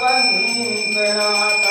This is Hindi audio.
वंदनात्